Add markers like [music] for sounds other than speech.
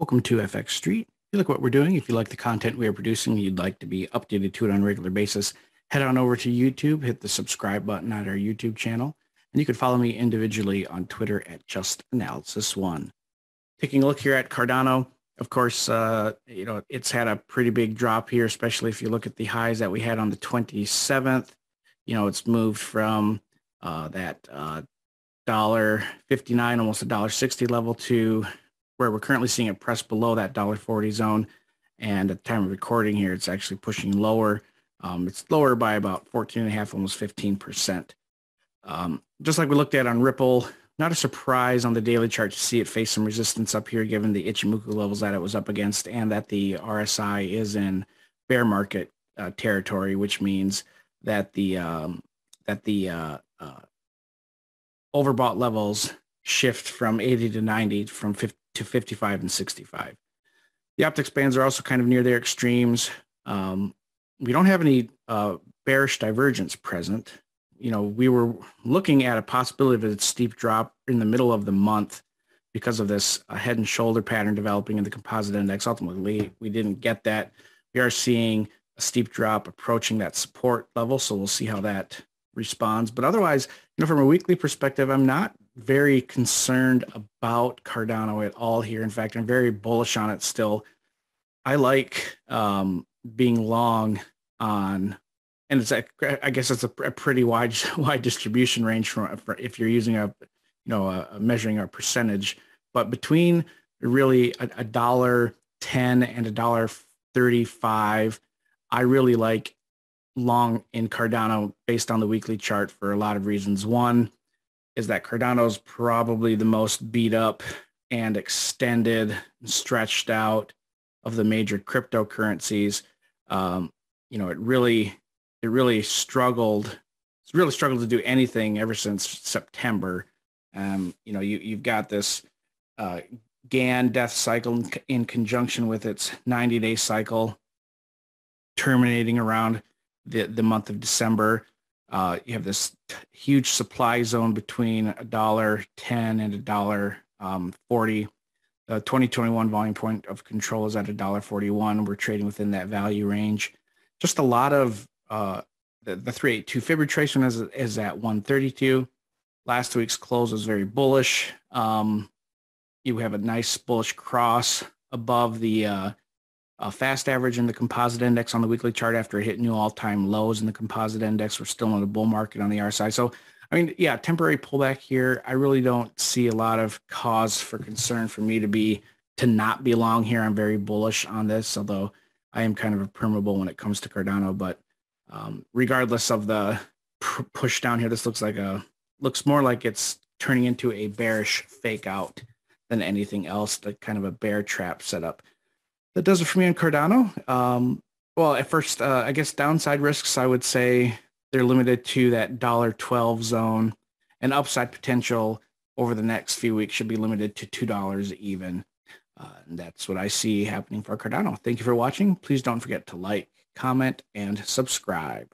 Welcome to FX Street. If you like what we're doing, if you like the content we are producing, you'd like to be updated to it on a regular basis, head on over to YouTube, hit the subscribe button on our YouTube channel, and you can follow me individually on Twitter at Just Analysis One. Taking a look here at Cardano, of course, uh, you know, it's had a pretty big drop here, especially if you look at the highs that we had on the 27th. You know, it's moved from uh, that uh, dollar 59, almost a dollar 60 level to where we're currently seeing it press below that dollar 40 zone. And at the time of recording here, it's actually pushing lower. Um, it's lower by about 14 and a half, almost 15%. Um, just like we looked at on Ripple, not a surprise on the daily chart to see it face some resistance up here, given the Ichimoku levels that it was up against and that the RSI is in bear market uh, territory, which means that the um, that the uh, uh, overbought levels shift from 80 to 90 from 50 to 55 and 65. The Optex bands are also kind of near their extremes. Um, we don't have any uh, bearish divergence present. You know, we were looking at a possibility of a steep drop in the middle of the month because of this uh, head and shoulder pattern developing in the composite index. Ultimately, we didn't get that. We are seeing a steep drop approaching that support level, so we'll see how that responds. But otherwise, you know, from a weekly perspective, I'm not very concerned about Cardano at all here. In fact, I'm very bullish on it still. I like um, being long on, and it's a, I guess it's a, a pretty wide [laughs] wide distribution range from if you're using a you know a, a measuring a percentage, but between really a dollar ten and a dollar thirty five, I really like long in Cardano based on the weekly chart for a lot of reasons. One is that Cardano's probably the most beat up and extended and stretched out of the major cryptocurrencies. Um, you know, it really, it really struggled. It's really struggled to do anything ever since September. Um, you know, you, you've got this uh, Gann death cycle in, in conjunction with its 90 day cycle terminating around the, the month of December. Uh, you have this huge supply zone between a dollar ten and a dollar um, forty. The 2021 volume point of control is at a dollar forty-one. We're trading within that value range. Just a lot of uh, the, the 382 Fib retracement is, is at 132. Last week's close was very bullish. Um, you have a nice bullish cross above the uh, uh, fast average in the composite index on the weekly chart after it hit new all-time lows in the composite index. We're still in a bull market on the RSI. So, I mean, yeah, temporary pullback here. I really don't see a lot of cause for concern for me to be to not be long here. I'm very bullish on this, although I am kind of a permabull when it comes to Cardano. But um, regardless of the push down here, this looks like a looks more like it's turning into a bearish fake out than anything else, like kind of a bear trap setup that does it for me on Cardano. Um, well, at first, uh, I guess downside risks, I would say they're limited to that dollar twelve zone, and upside potential over the next few weeks should be limited to two dollars even. Uh, that's what I see happening for Cardano. Thank you for watching. Please don't forget to like, comment, and subscribe.